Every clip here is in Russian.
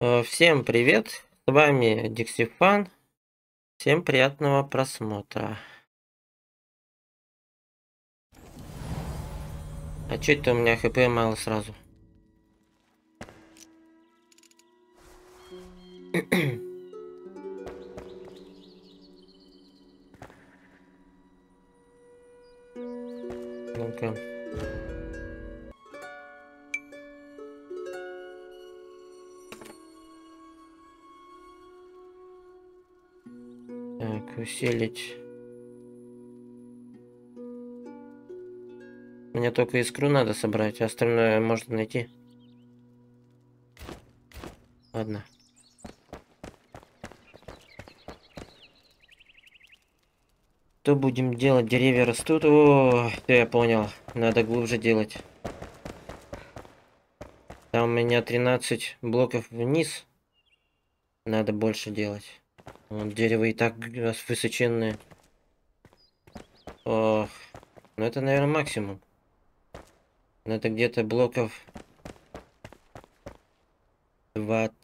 Э, Всем привет, с вами Диксифан. Всем приятного просмотра. А чё это у меня хп мало сразу? Ну-ка. Так, усилить. Мне только искру надо собрать, а остальное можно найти. Ладно. Что будем делать? Деревья растут. О, всё, я понял. Надо глубже делать. Там у меня 13 блоков вниз. Надо больше делать. Вон, дерево и так высоченное. Ох. Ну это, наверное, максимум. Надо где-то блоков 20.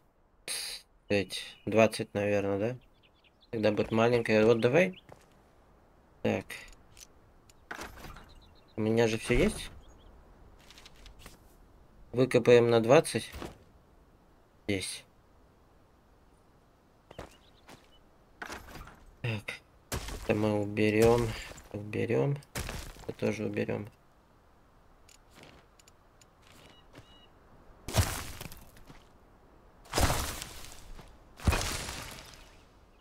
20, наверное, да? Тогда будет маленькая. Вот давай. Так. У меня же все есть? Выкопаем на 20. Здесь. Так. Это мы уберем. Уберем. Это тоже уберем.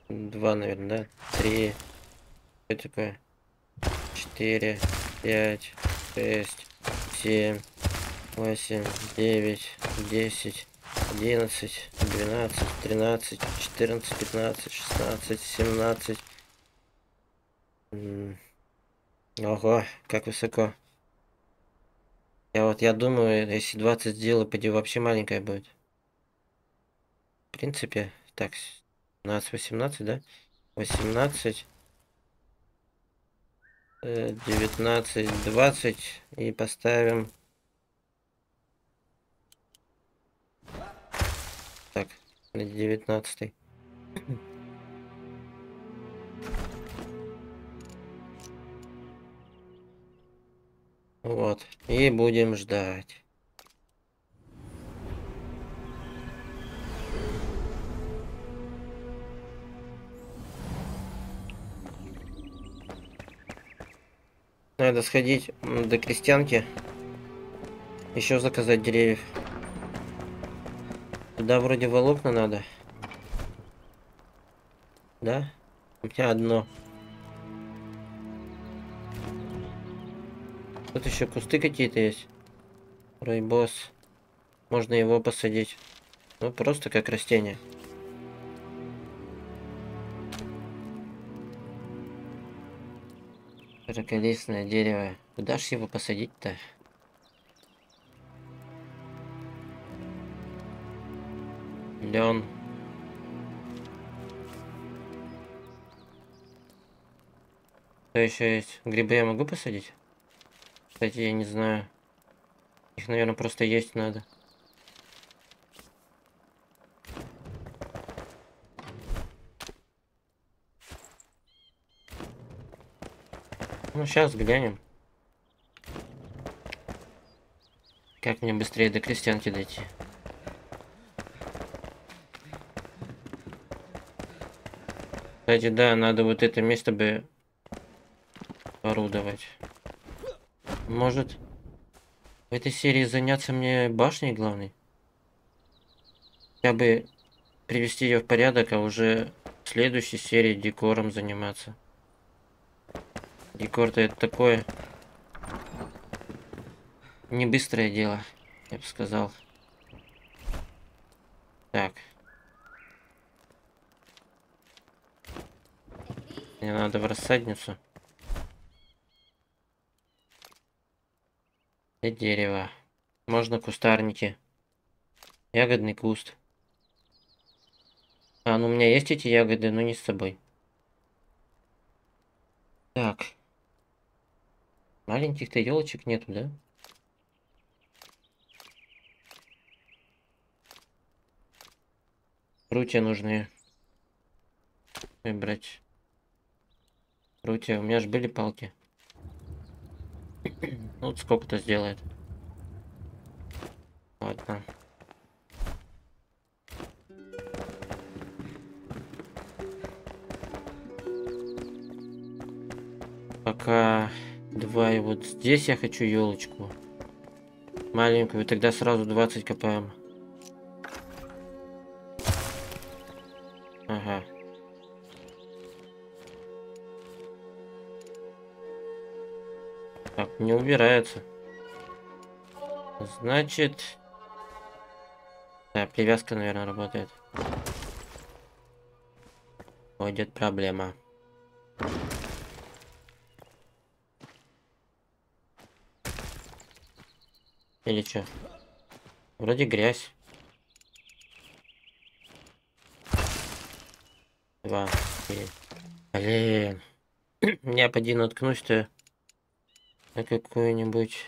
Два, наверное, да? Три. Что такое? Четыре, пять, шесть, семь, восемь, девять, десять, одиннадцать, двенадцать, тринадцать, четырнадцать, пятнадцать, шестнадцать, семнадцать. Ого, как высоко. Я вот, я думаю, если 20 сделаю, поди вообще маленькая будет. В принципе, так, 17, 18, да? 18, 19, 20 и поставим... 19. Вот, и будем ждать. Надо сходить до крестьянки. Еще заказать деревьев. Туда вроде волокна надо. Да? У меня одно. Тут еще кусты какие-то есть. Ройбос. Можно его посадить. Ну, просто как растение. Широколистное дерево. Куда ж его посадить-то? Лен. Что еще есть? Грибы я могу посадить? Кстати, я не знаю. Их, наверное, просто есть надо. Ну, сейчас глянем. Как мне быстрее до крестьянки дойти? Кстати, да, надо вот это место бы орудовать. Может, в этой серии заняться мне башней главной? Хотя бы привести ее в порядок, а уже в следующей серии декором заниматься. Декор-то это такое не быстрое дело, я бы сказал. Так. Мне надо в рассадницу. И дерево. Можно кустарники. Ягодный куст. А, ну у меня есть эти ягоды, но не с собой. Так. Маленьких-то елочек нету, да? Прутья нужны. Выбрать. Прутья. У меня же были палки. Ну, вот сколько-то сделает. Ладно. Пока два и вот здесь я хочу елочку маленькую тогда сразу 20 кпм убирается значит да, привязка наверное работает будет проблема Или что? Вроде грязь. Два. Три. Блин. Я поди наткнусь-то на какую-нибудь...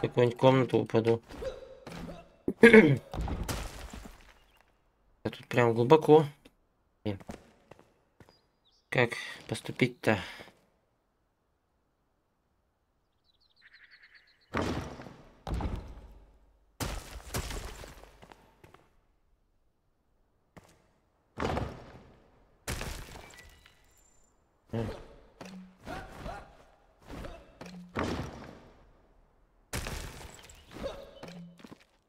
какую-нибудь комнату упаду. Я тут прям глубоко. Как поступить-то?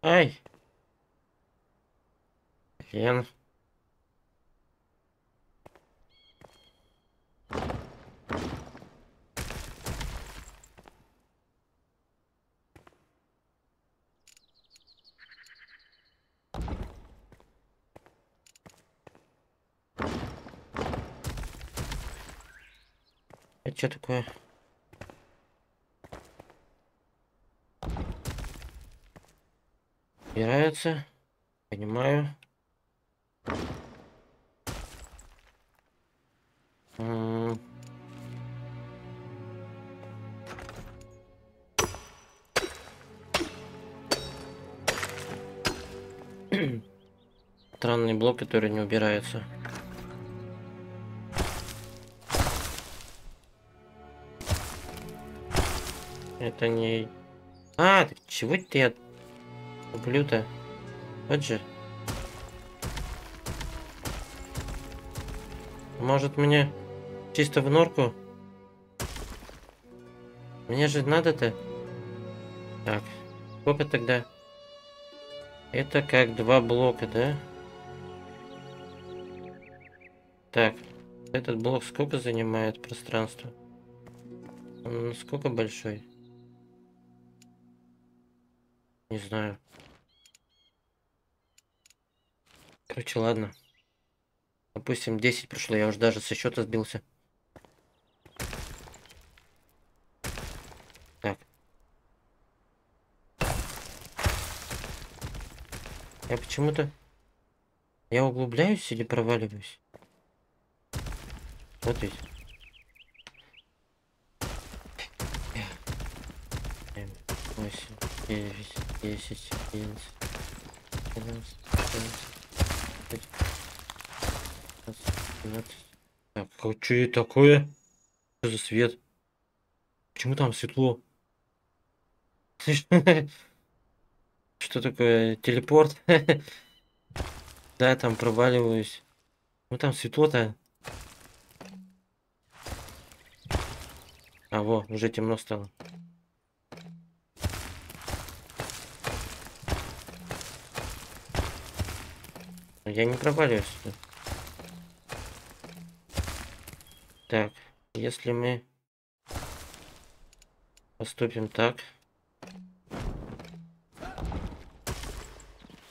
Ай! Блин. Это что такое? Убирается. Понимаю. Странный блок, который не убирается. Это не... А, чего ты Блюдо. Вот же. Может мне чисто в норку? Мне же надо-то. Так, сколько тогда? Это как два блока, да? Так, этот блок сколько занимает пространство? Он сколько большой? Не знаю. Короче, ладно. Допустим, 10 прошло, я уже даже со счета сбился. Так. Я почему-то... Я углубляюсь или проваливаюсь? Вот ведь. Восемь, девять, десять, одиннадцать, двенадцать, тринадцать. 15, Так, а что это такое? Что за свет? Почему там светло? Что такое? Телепорт? Да, там проваливаюсь. Ну там светло-то. А, во, уже темно стало. Я не проваливаюсь. Так, если мы поступим так.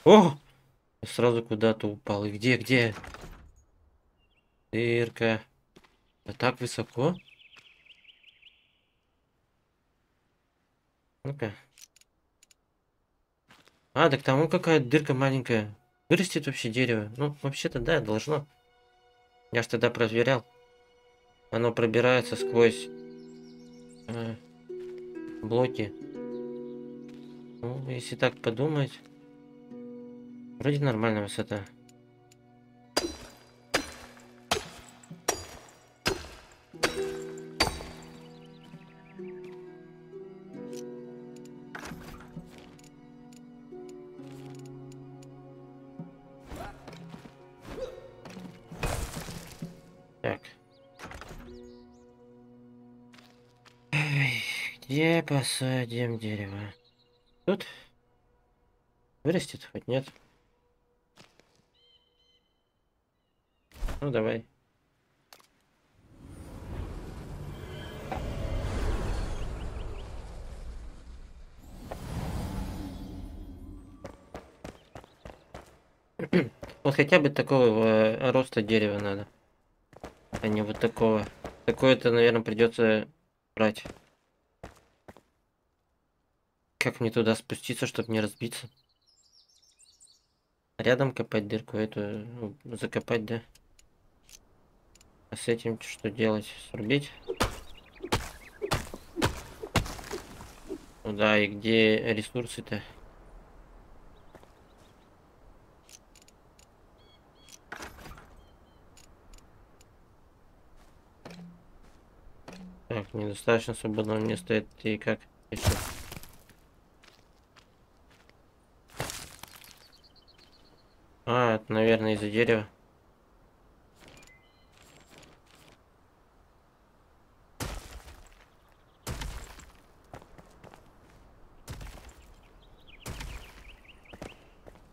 О! Я сразу куда-то упал. И где, где? Дырка. А так высоко? Ну-ка. А, так там какая дырка маленькая. Вырастет вообще дерево? Ну, вообще-то да, должно. Я ж тогда проверял. Оно пробирается сквозь э, блоки. Ну, если так подумать, Вроде нормальная высота. Где посадим дерево? Тут? Вырастет, хоть нет? Ну давай. Вот хотя бы такого э, роста дерева надо. А не вот такого. Такое-то, наверное, придется брать. Как мне туда спуститься, чтобы не разбиться? Рядом копать дырку эту, ну, закопать, да? А с этим что делать? Срубить? Ну да, и где ресурсы-то? Так, недостаточно свободного места, это и как решить? А, это, наверное, из-за дерева.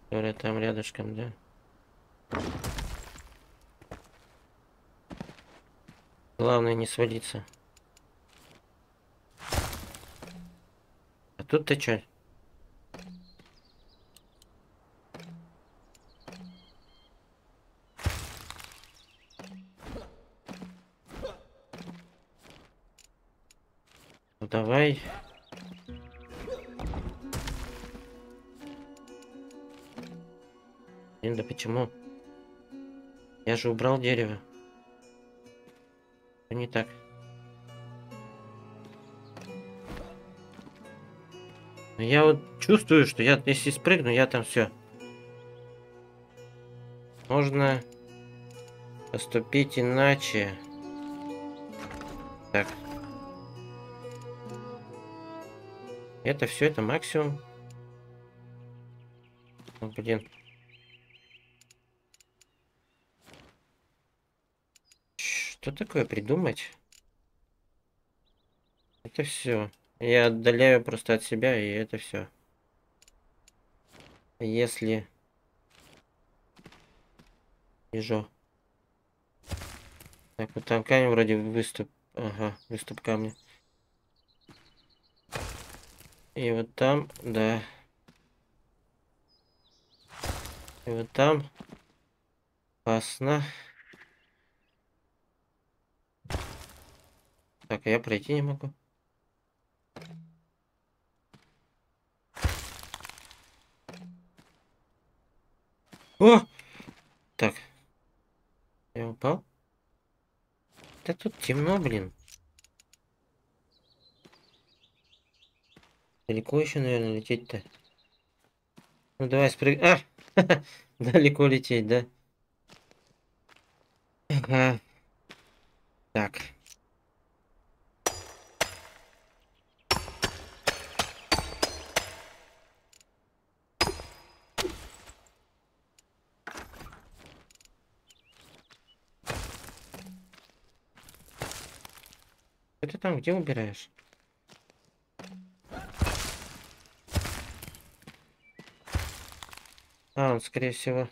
Которая там рядышком, да? Главное не свалиться. А тут ты же убрал дерево. Не так? Я вот чувствую, что я, если спрыгну, я там все. Можно поступить иначе. Так. Это все, это максимум. О, блин. Что такое придумать? Это все. Я отдаляю просто от себя, и это все. Если... Ежо. Так, вот там камень вроде выступ. Ага, выступ камня. И вот там, да. И вот там опасно. Так, а я пройти не могу. О! Так. Я упал? Да тут темно, блин. Далеко еще, наверное, лететь-то. Ну давай спрыг... А! Далеко лететь, да? Ага. Так. Это там где убираешь? А, он, скорее всего.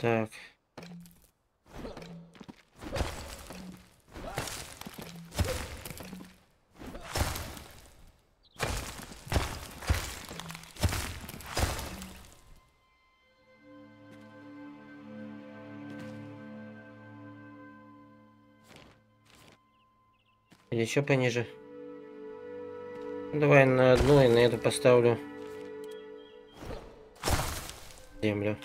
Так. Или еще пониже. Давай на одну и на эту поставлю землю.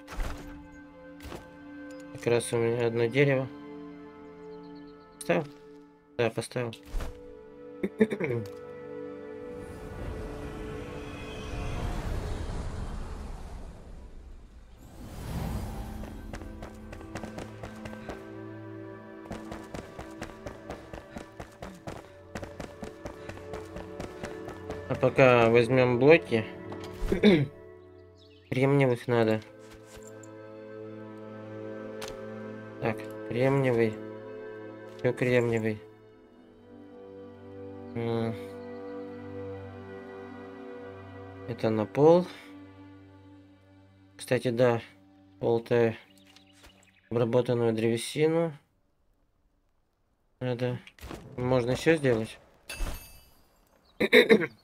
Как раз у меня одно дерево. Поставил? Да, поставил. пока возьмем блоки. Кремниевых надо. Так, кремниевый. Все кремниевый. Это на пол. Кстати, да, пол-то обработанную древесину. Надо. Можно еще сделать.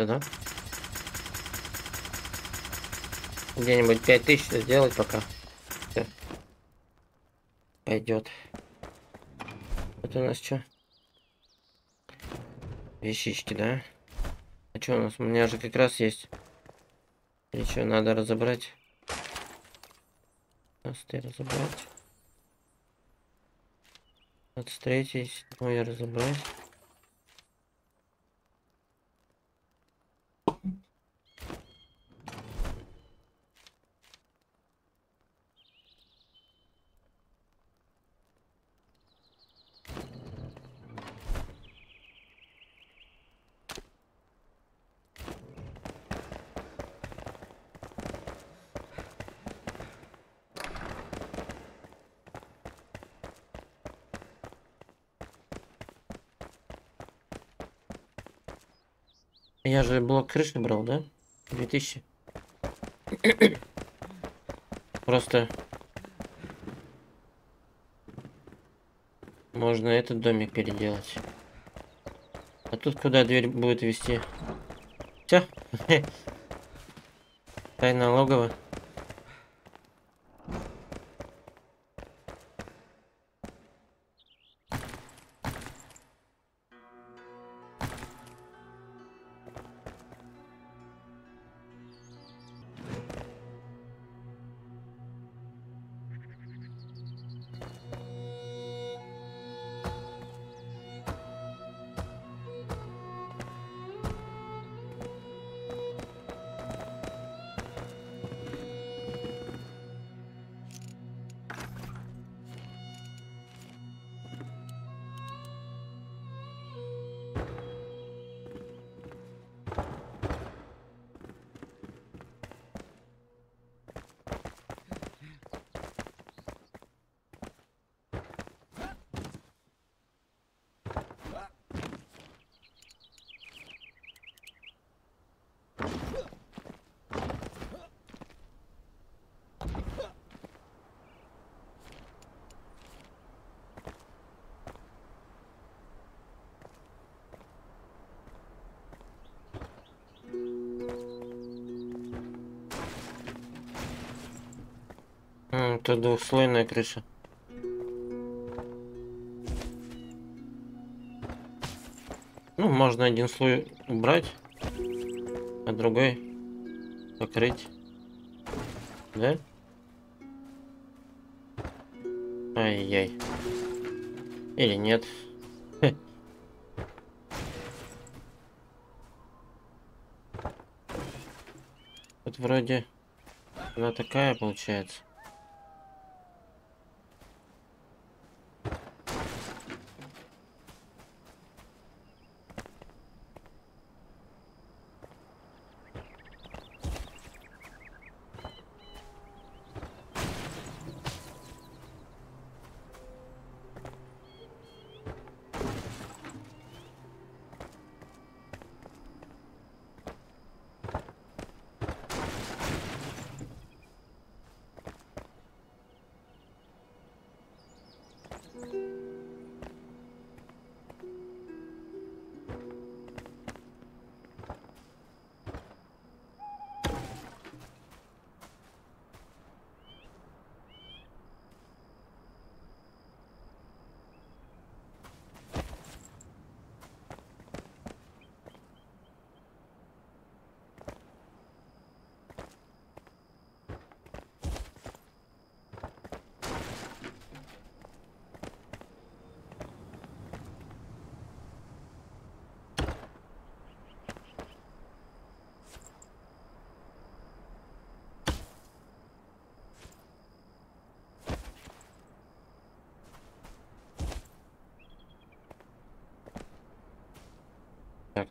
Это да? Где-нибудь 5000 сделать пока. Все. Пойдет. Это у нас что? Вещички, да? А что у нас? У меня же как раз есть. Что, надо разобрать? Насты разобрать. 23 седьмой разобрать. Я же блок крыши брал, да? 2000. Просто можно этот домик переделать. А тут куда дверь будет вести? Все. Тайна логово. Это двухслойная крыша. Ну, можно один слой убрать, а другой покрыть. Да? Ай-яй. Или нет. Тут вроде она такая получается.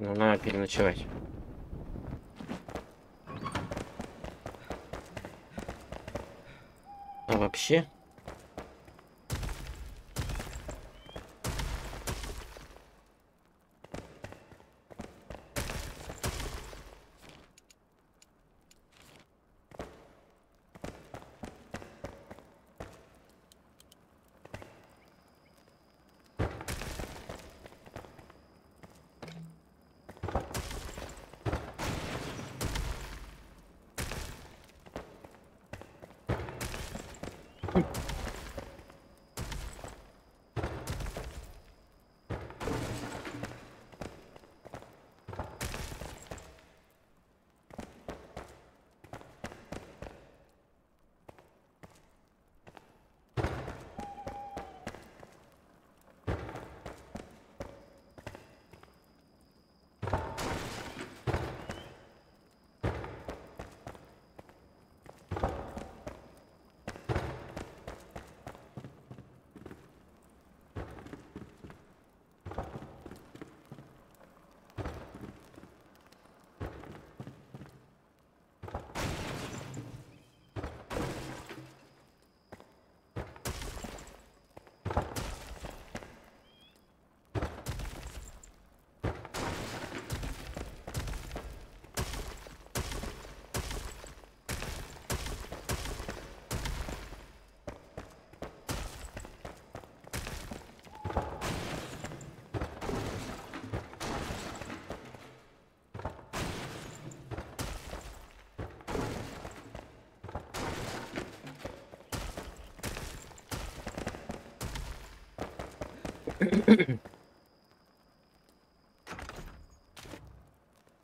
Так, ну надо переночевать. А вообще,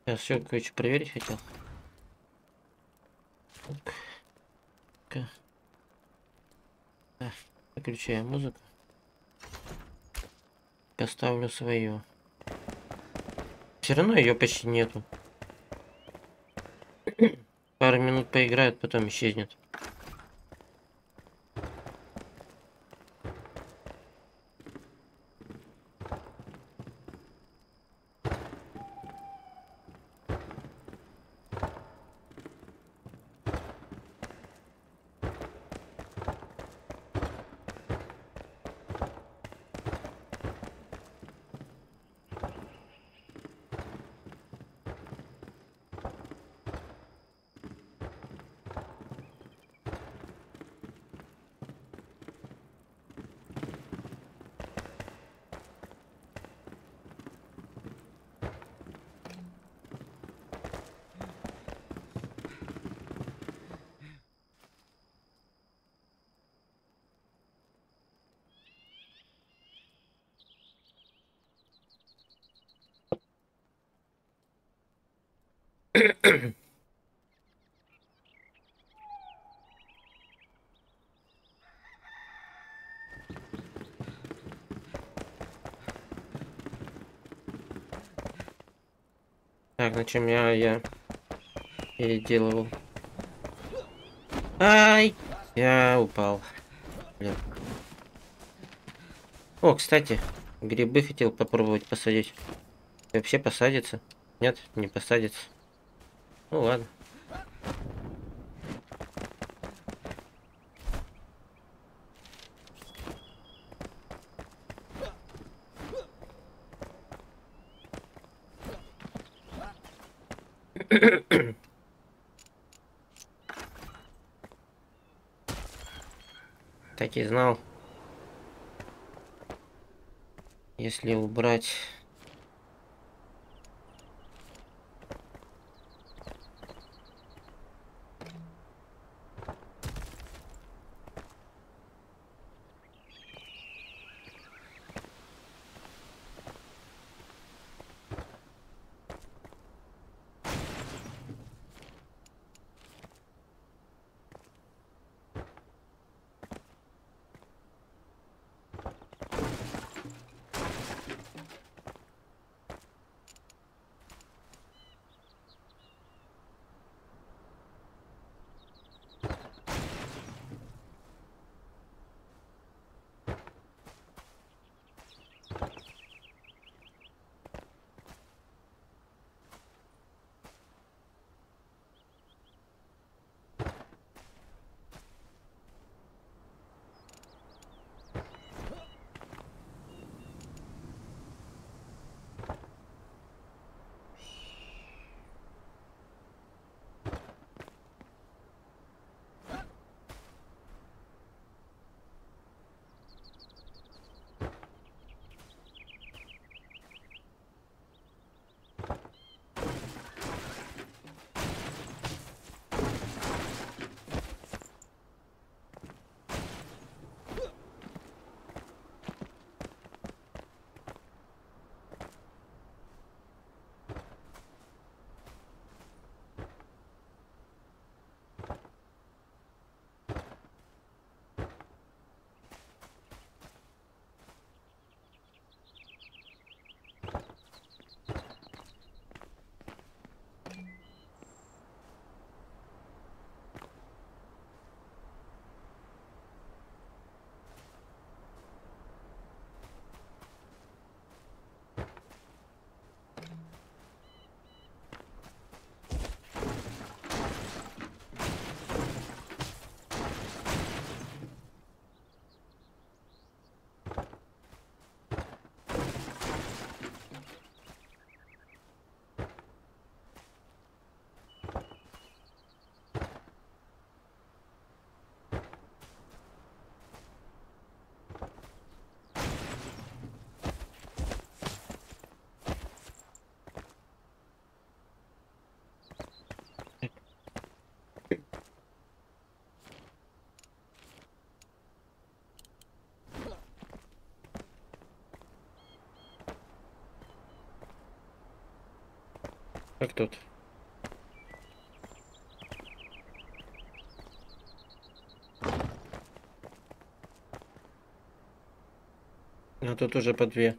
Я все кое-что проверить хотел. Так. Музыку. Поставлю свою. Все равно ее почти нету. Пару минут поиграет, потом исчезнет. Так, на чем я, я переделывал. Ай! Я упал. Блин. О, кстати, грибы хотел попробовать посадить. Вообще посадится? Нет, не посадится. Ну ладно. Так и знал. Если убрать Как тут? А тут уже по две.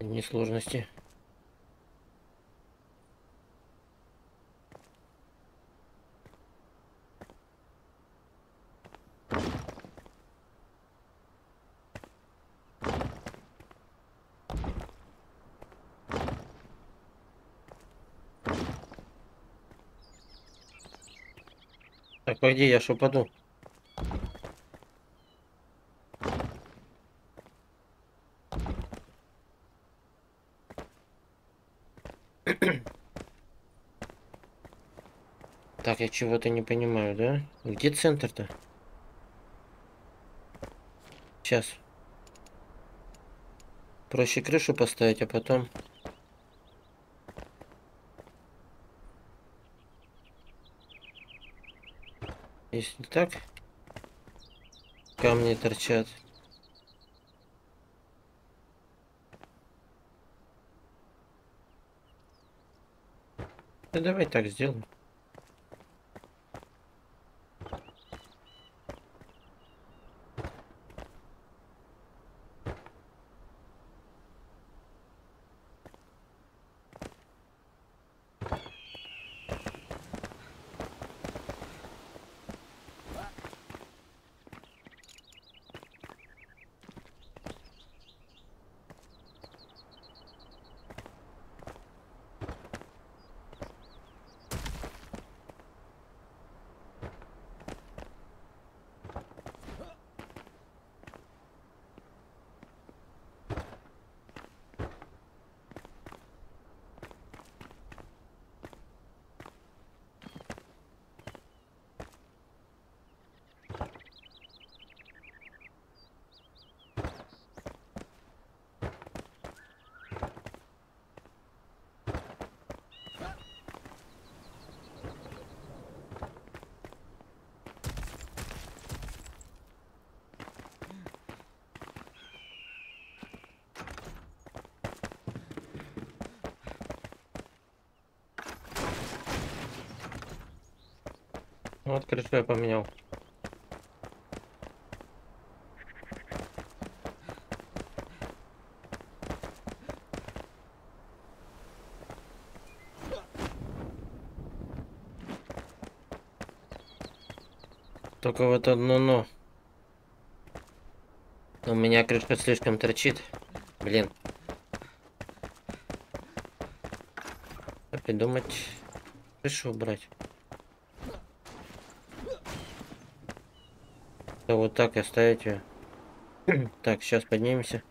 Не сложности. Погоди, я ж упаду. Так, я чего-то не понимаю, да? Где центр-то? Сейчас. Проще крышу поставить, а потом... Если так, камни торчат. Да давай так сделаем. Крышу я поменял. Только вот одно но. У меня крышка слишком торчит. Блин. Придумать крышу убрать. Да вот так и оставить ее. так, сейчас поднимемся.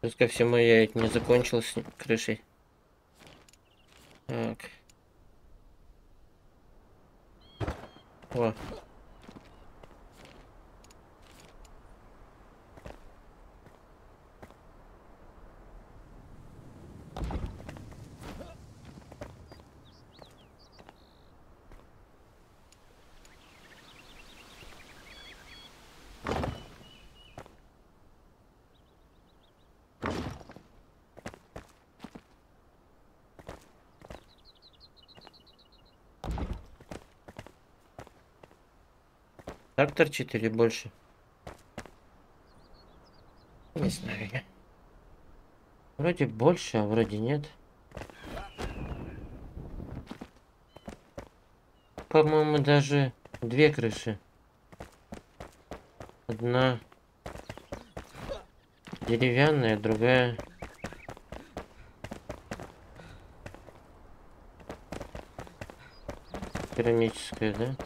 Плюс ко всему я не закончил с крышей. Так. О. Так торчит или больше? Не знаю я. Вроде больше, а вроде нет. По-моему, даже две крыши. Одна деревянная, другая керамическая, да?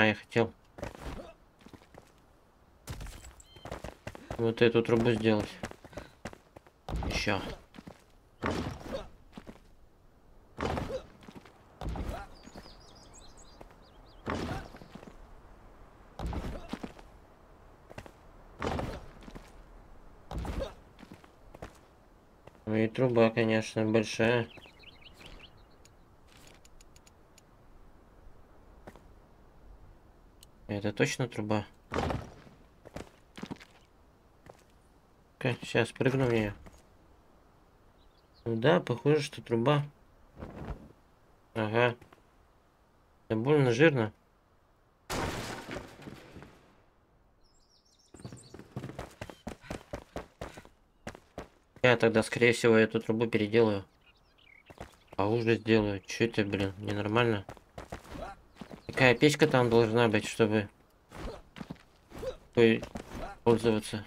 А, я хотел вот эту трубу сделать. Еще. Ну и труба, конечно, большая. Это точно труба? Сейчас прыгну в нее. Да, похоже, что труба. Ага. Да больно жирно. Я тогда, скорее всего, эту трубу переделаю. А уже сделаю. Че это, блин, ненормально. Какая печка там должна быть, чтобы пользоваться?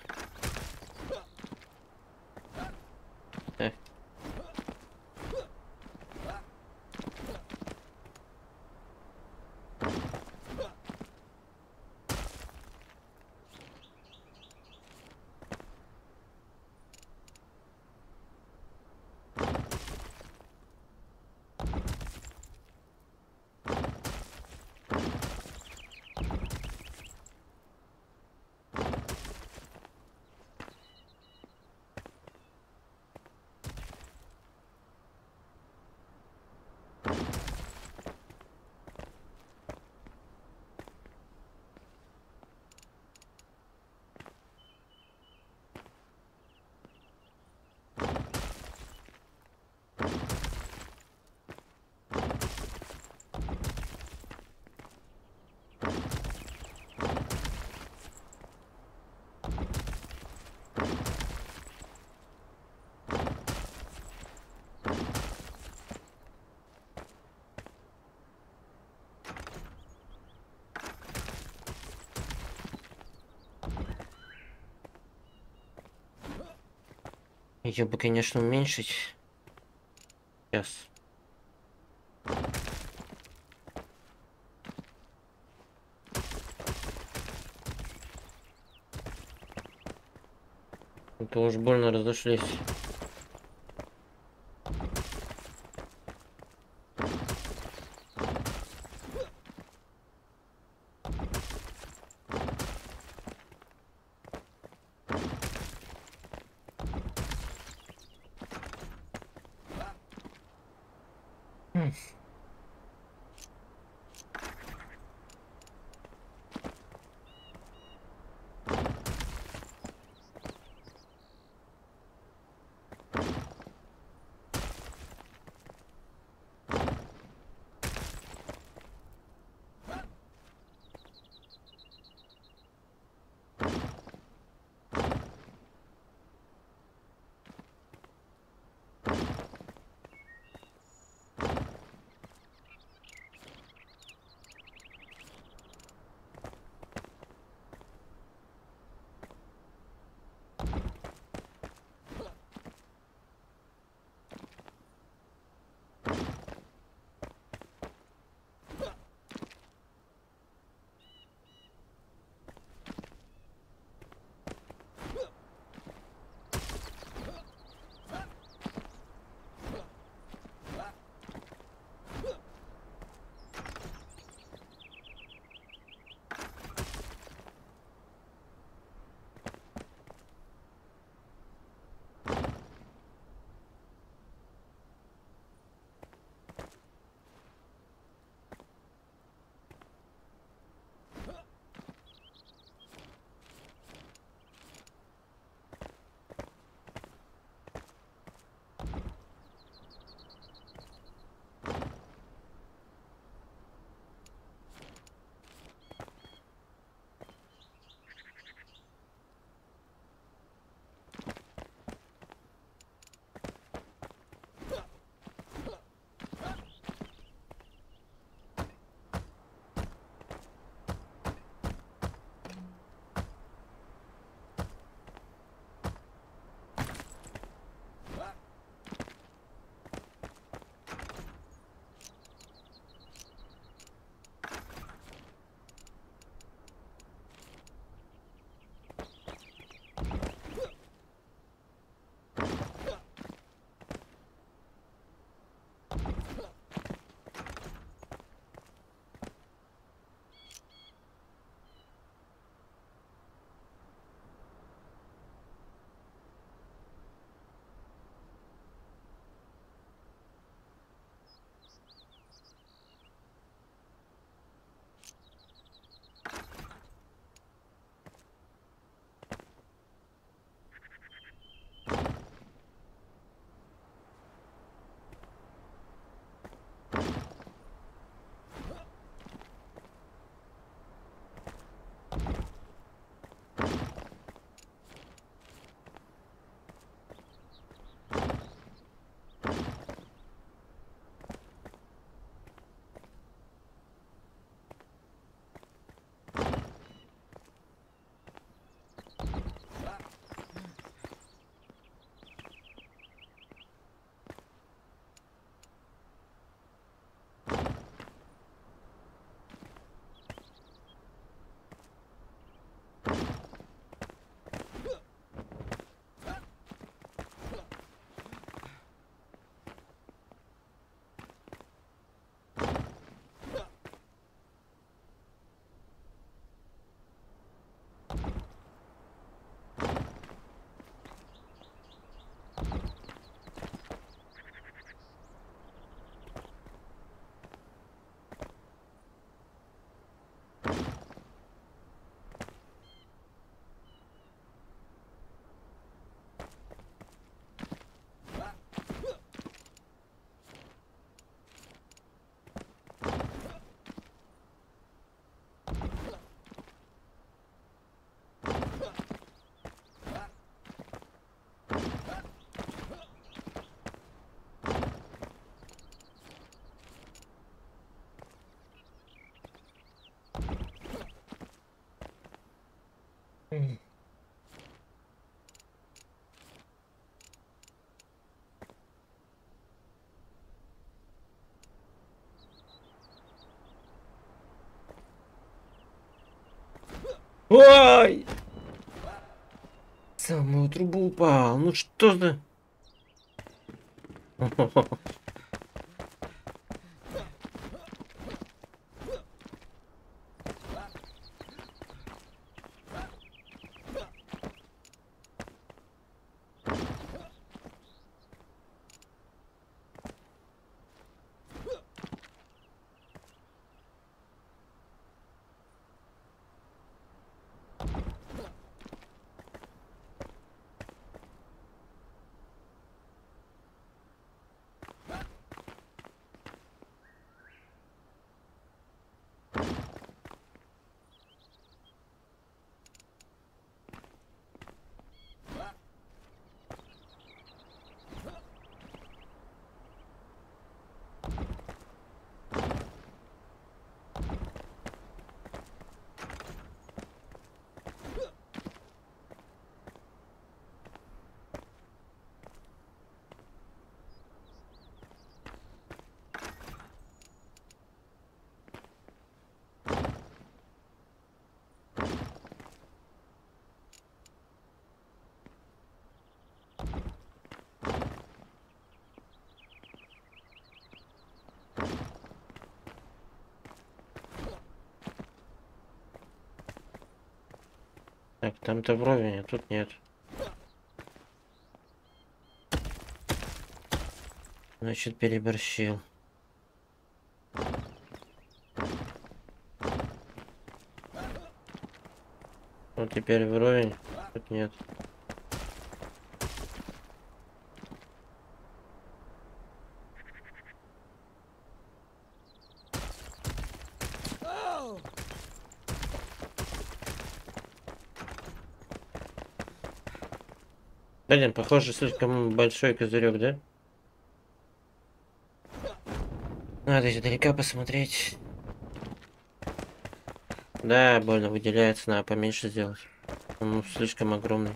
Ее бы, конечно, уменьшить. Сейчас. Это уж больно разошлись. Ой! Самую трубу упал. Ну что за... Так, там-то вровень, а тут нет. Значит, переборщил. Вот теперь вровень, тут нет. Блин, похоже, слишком большой козырек, да? Надо издалека посмотреть. Да, больно выделяется, надо поменьше сделать. Он слишком огромный.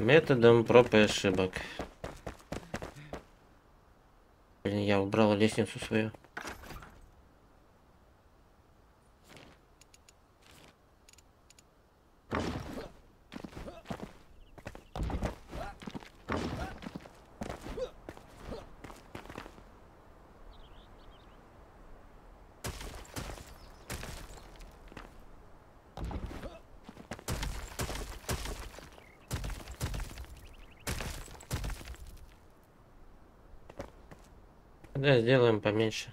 Методом проб и ошибок. Блин, я убрал лестницу свою. Да, сделаем поменьше.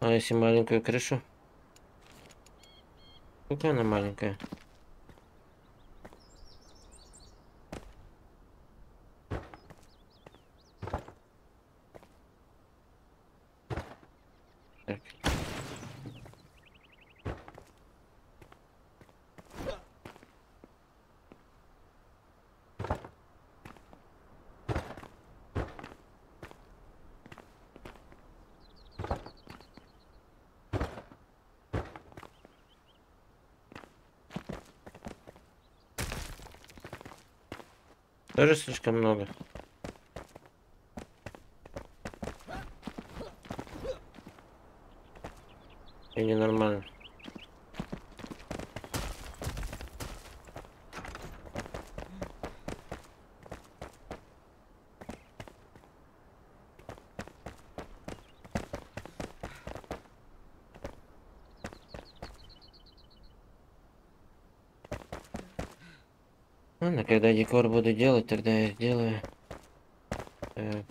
А если маленькую крышу? Какая она маленькая? Так. Тоже слишком много. Или нормально? Ладно, когда декор буду делать, тогда я сделаю. Так.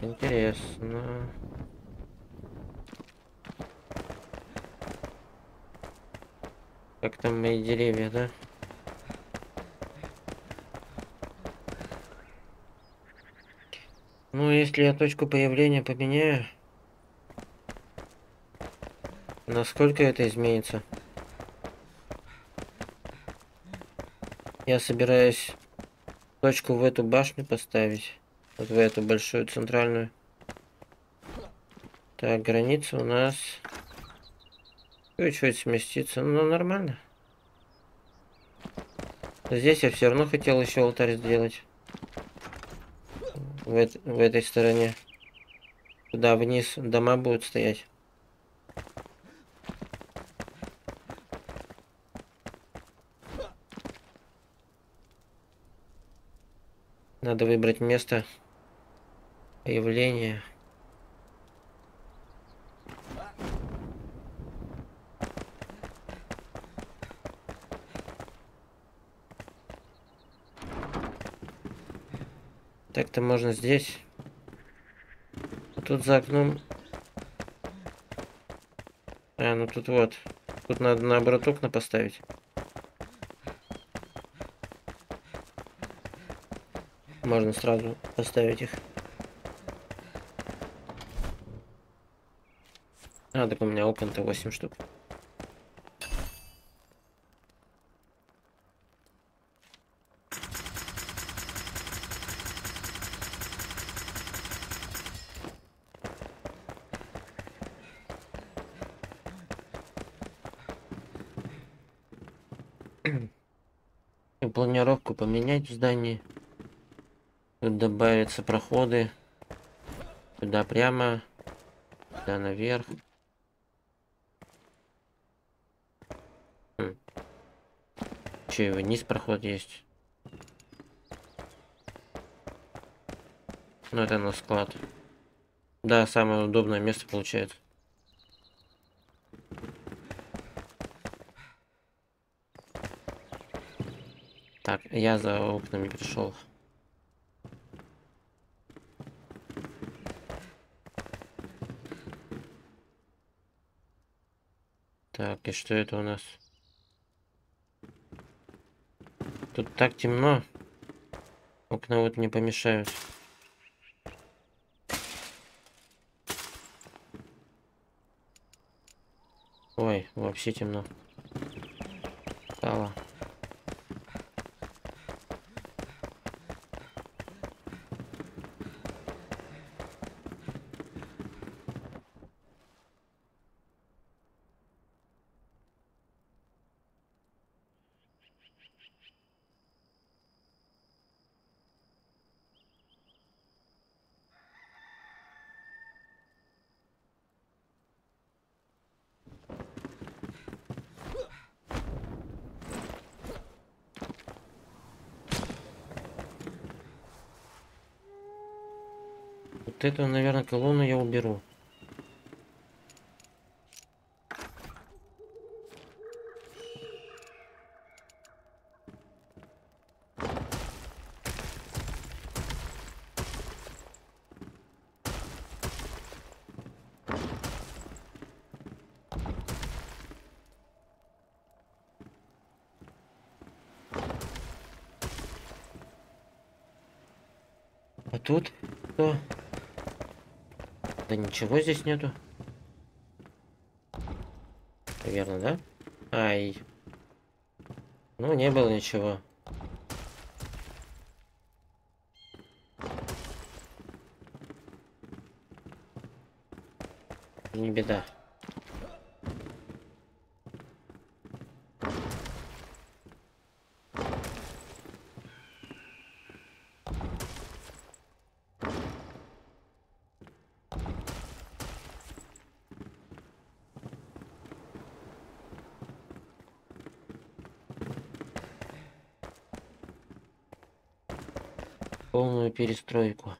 Интересно. Мои деревья, да? Ну, если я точку появления поменяю, насколько это изменится? Я собираюсь точку в эту башню поставить. Вот в эту большую центральную. Так, граница у нас Чуть-чуть сместиться, ну нормально. Здесь я все равно хотел еще алтарь сделать. В, это, в этой стороне. Туда вниз дома будут стоять. Надо выбрать место появления. Так-то можно здесь. Тут за окном... А, ну тут вот. Тут надо наоборот окна поставить. Можно сразу поставить их. А, так у меня окон-то 8 штук. Планировку поменять в здании. Тут добавятся проходы. Сюда прямо. Сюда наверх. Хм. Че, вниз проход есть? Ну, это на склад. Да, самое удобное место получается. Так, я за окнами пришел. Так, и что это у нас? Тут так темно. Окна вот не помешают. Ой, вообще темно. Стало. Вот эту, наверное, колонну я уберу. А тут что? Да ничего здесь нету. Наверное, да? Ай. Ну, не было ничего. Не беда. Перестройку.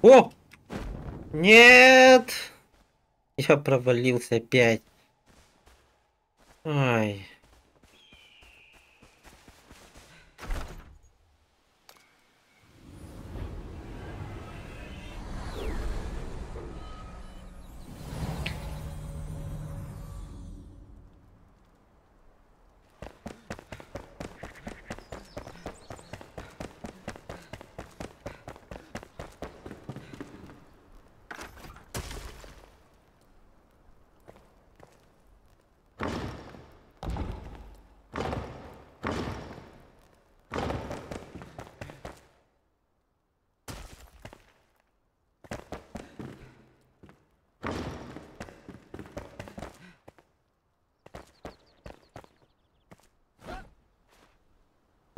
О! Нет! Я провалился опять.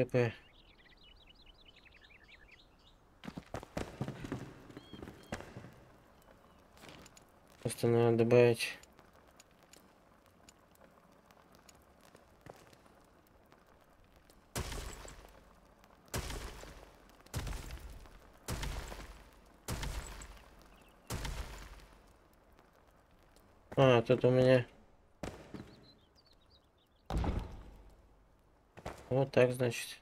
ТП. Просто надо добавить. А, тут у меня Вот так, значит.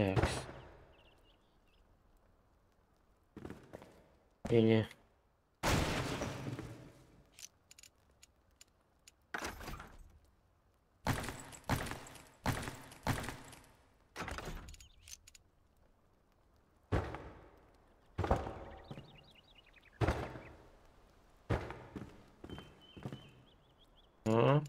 Так. Или... О.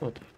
Вот так.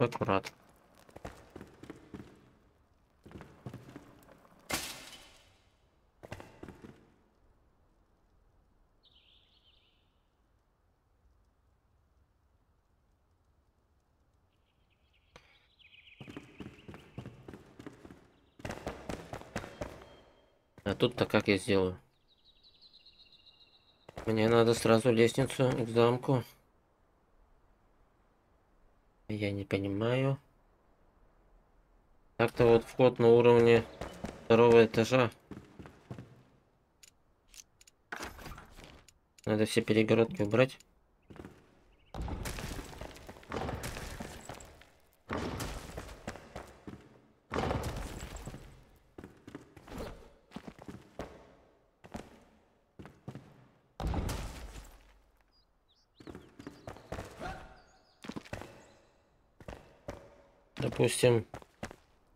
Аккуратно. А тут-то как я сделаю? Мне надо сразу лестницу к замку. Я не понимаю. Так-то вот вход на уровне второго этажа. Надо все перегородки убрать. Допустим,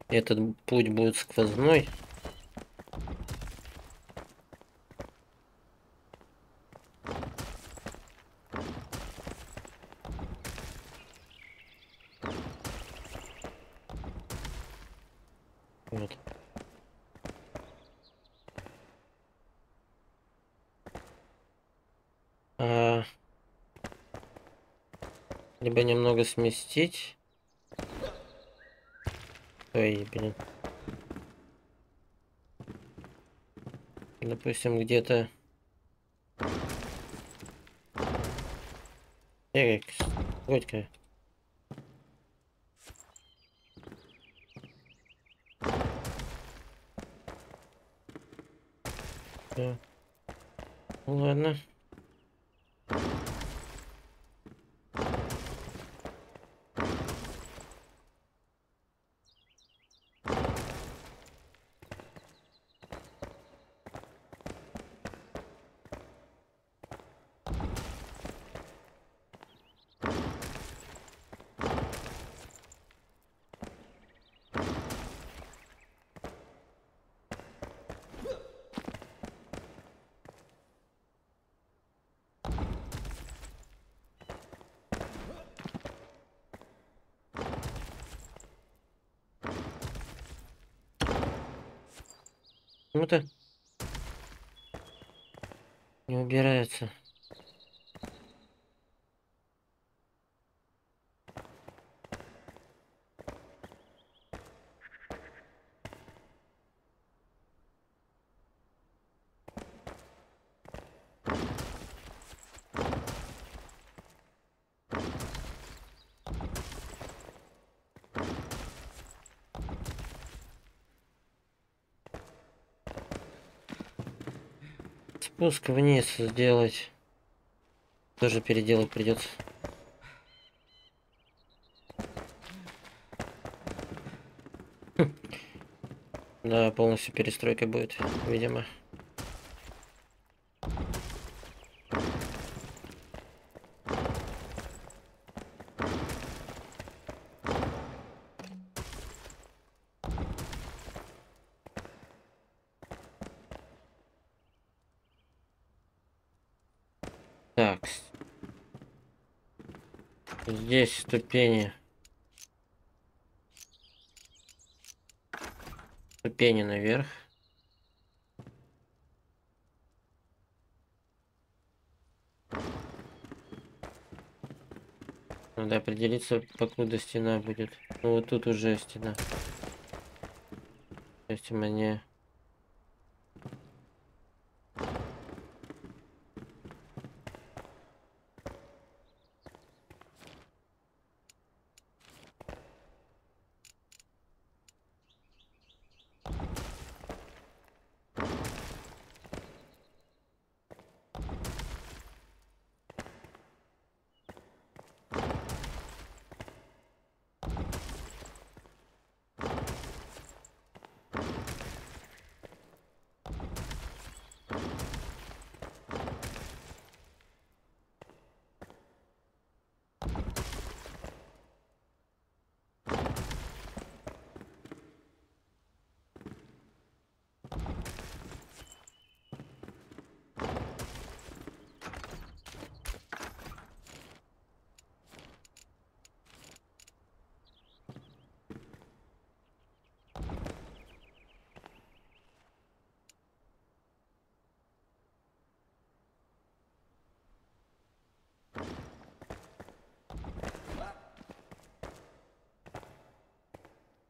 этот путь будет сквозной. А, либо немного сместить. Ой, блин. Допустим, где-то... Эй, Годька. Да. Ну ладно. Почему-то не убирается. Спуск вниз сделать. Тоже переделать придется. Хм. Да, полностью перестройка будет, видимо. Так. Здесь ступени. Ступени наверх. Надо определиться, покуда стена будет. Ну вот тут уже стена. То есть мне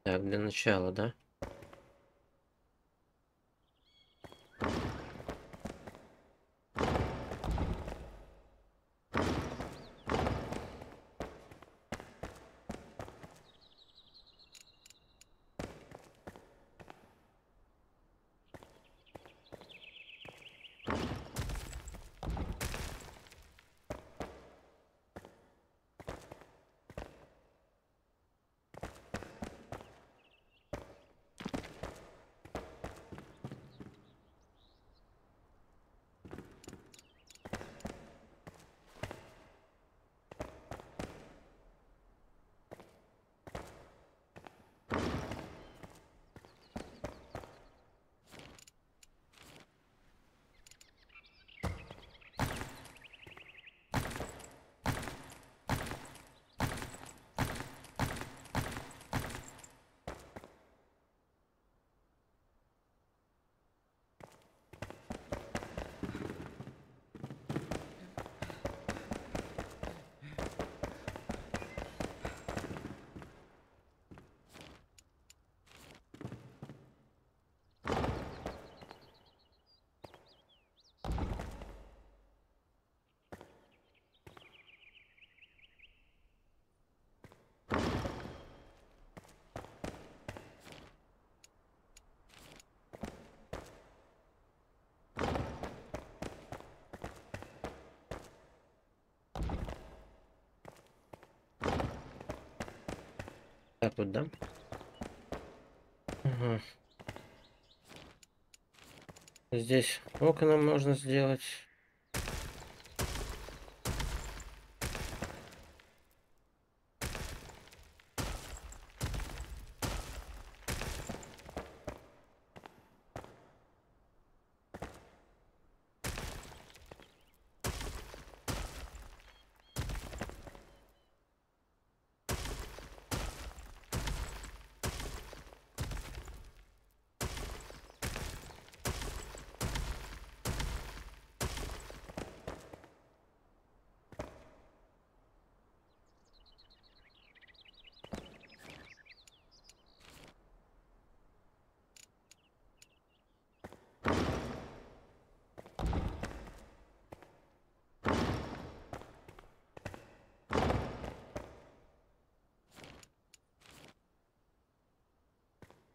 Так, для начала, да? Так вот, да? Ага. Здесь окна можно сделать.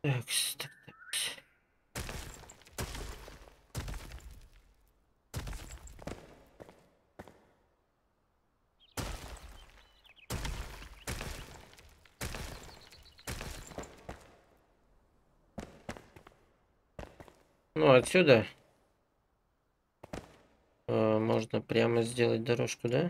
Так, так, так. Ну, отсюда э, можно прямо сделать дорожку, да? А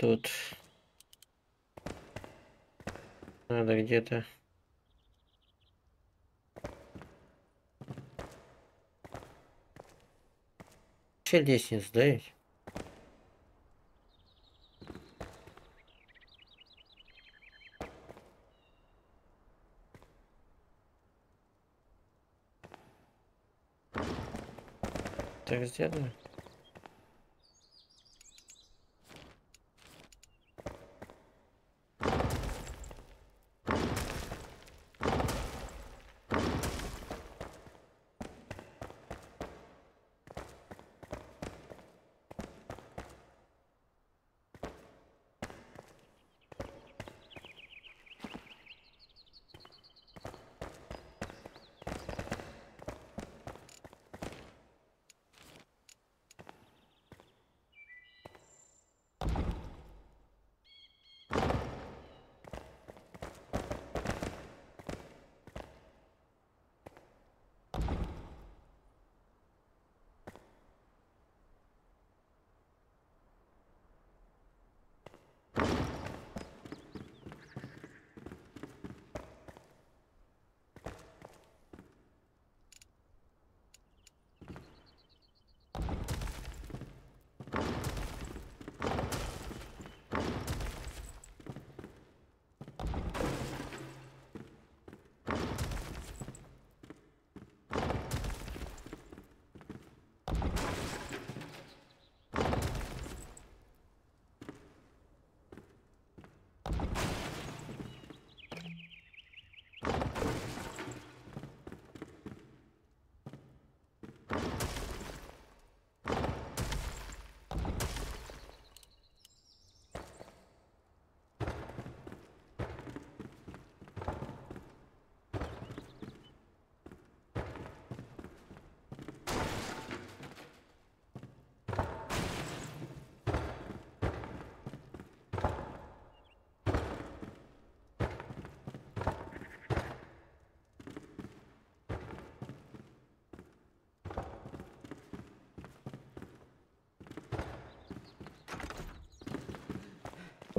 тут? Надо где-то. Вообще лестниц, да? Ведь? Так сделано.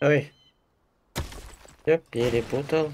Ой. Я перепутал.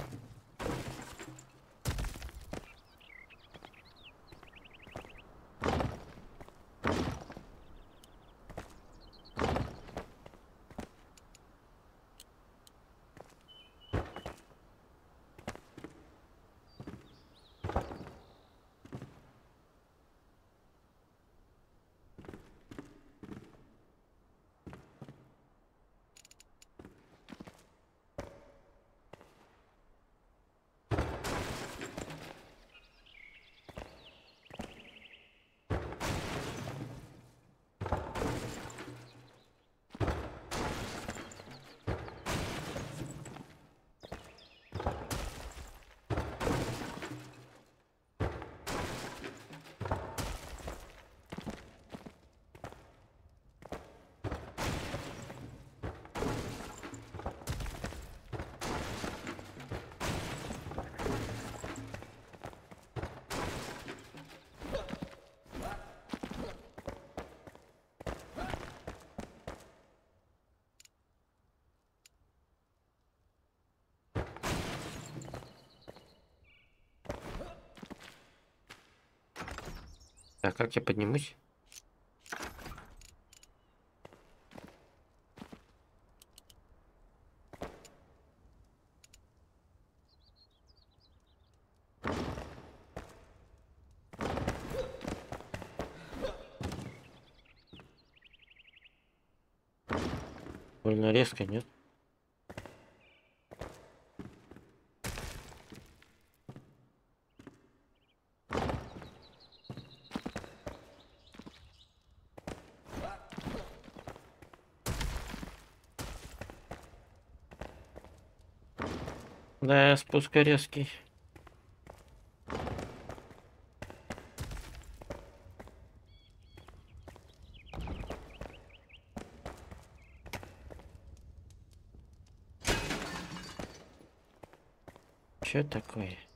Как я поднимусь? Больно резко, нет? Да, спуск резкий. Что такое?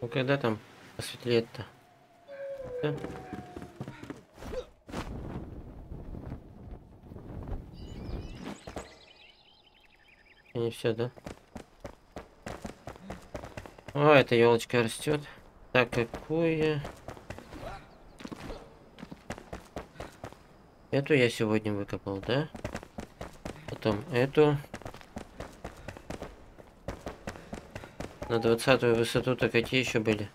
Ну когда там посветлеет-то? Да? И не все, да? О, эта елочка растет. Так, какую? Эту я сегодня выкопал, да? Потом эту. На двадцатую высоту-то какие еще были?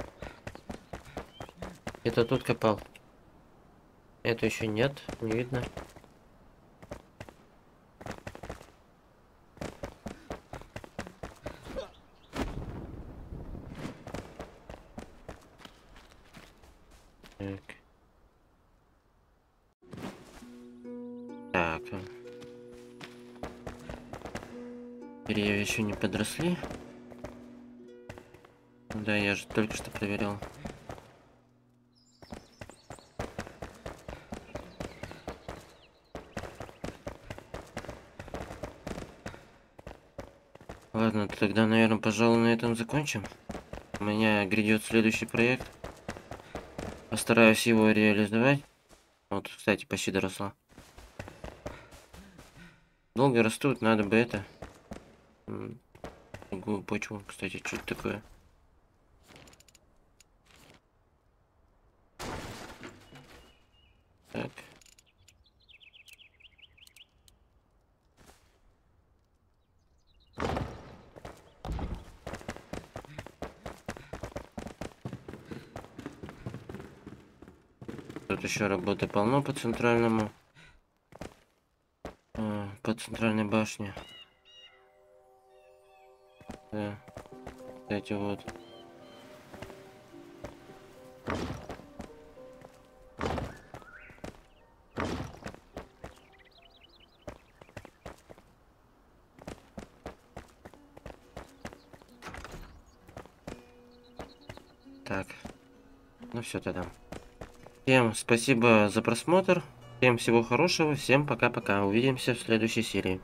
Это тут копал. Это еще нет, не видно. У меня грядет следующий проект. Постараюсь его реализовать. Вот, кстати, почти доросла. Долго растут, надо бы это... Другую почву, кстати, что это такое? Тут еще работы полно по центральному. А, по центральной башне. Да. Эти вот. Так. Ну все тогда. Всем спасибо за просмотр. Всем всего хорошего. Всем пока-пока. Увидимся в следующей серии.